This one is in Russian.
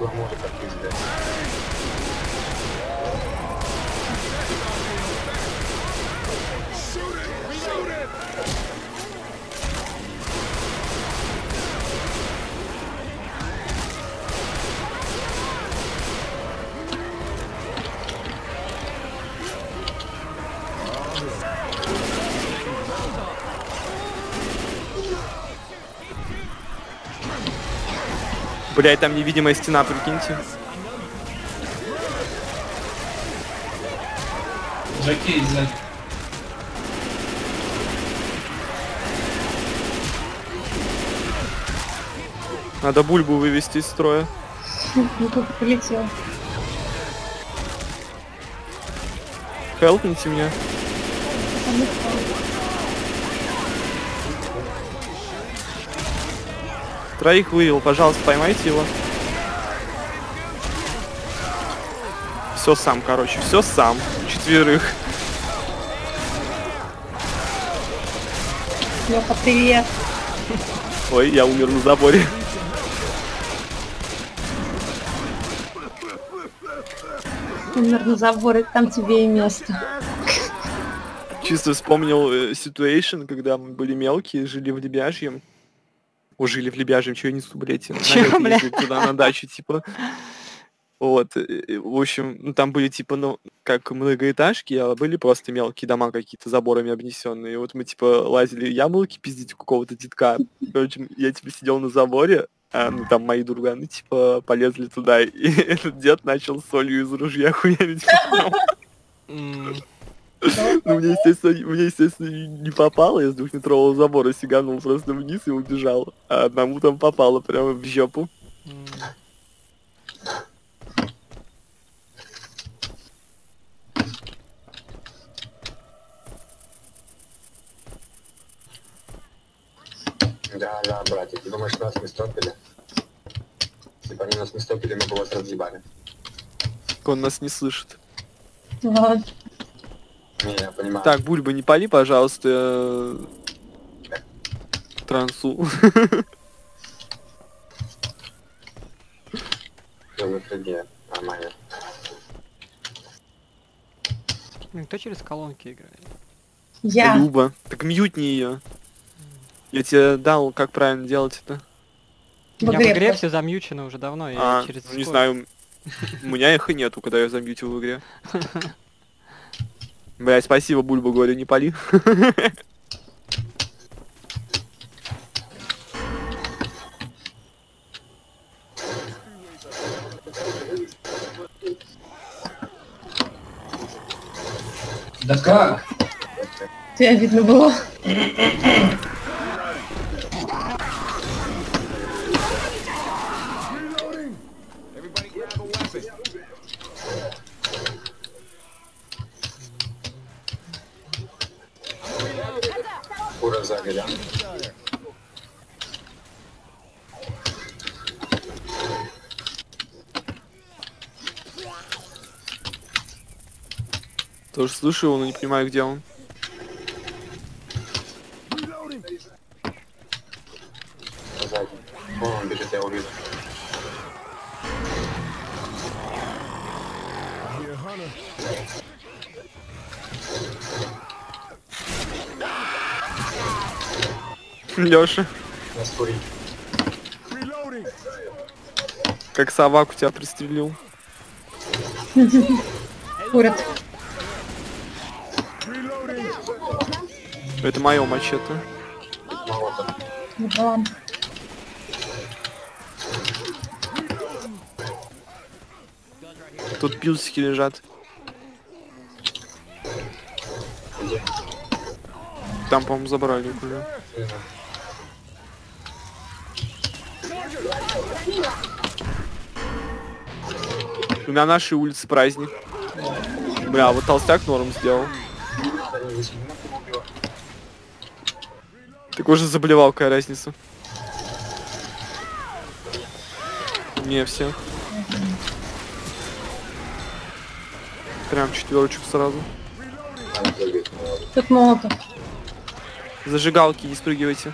Два может открыть, Блять, там невидимая стена, прикиньте. Жакей сзади. Надо бульбу вывести из строя. Ну тут полетел. Хелпните меня. Троих вывел, пожалуйста, поймайте его. Все сам, короче, все сам. Четверых. Лёха, привет. Ой, я умер на заборе. Умер на заборе, там тебе и место. Чисто вспомнил э, ситуэйшн, когда мы были мелкие, жили в Лебяжьем. Жили в Лебяжьем, что я несу, блядь, на туда на дачу, типа. Вот, э, э, в общем, ну там были типа, ну, как многоэтажки, а были просто мелкие дома какие-то заборами обнесенные. И вот мы типа лазили яблоки пиздить у какого-то детка. Короче, я типа сидел на заборе, а, ну там мои друганы типа полезли туда, и этот дед начал солью из ружья хуярить. Ну, мне, естественно, мне, естественно, не попало, я с двухметрового забора сиганул просто вниз и убежал. А одному там попало прямо в жопу. Да, да, братья, ты думаешь, нас не стопили? Если бы они нас не стопили, мы бы вас разъебали. Он нас не слышит. Ладно. Не, я понимаю. Так, Бульба, не пали, пожалуйста, э, трансу. Фигня. Нормально. Кто через колонки играет? Я. Люба. Так мьютни ее. Я тебе дал, как правильно делать это. У меня в игре игре просто. все замьючено уже давно, я А, через ну, не знаю, у меня их и нету, когда я замьютил в игре. Блять, спасибо, Бульба, говорю, не пали. Да как? Тебя видно было. Сзади, да? Тоже слышу его, но не понимаю, где он. Сзади. Он бежит, я его Лёша, Нас курить. как собаку тебя пристрелил. Курят. Это мое мачете. Неплан. Тут пилсики лежат. Там, по-моему, забрали уже. На нашей улице праздник. Бля, вот толстяк норм сделал. Так уже заблевал, какая разница. Не всех. Прям четверочку сразу. Тут молотов. Зажигалки, не спрыгивайте.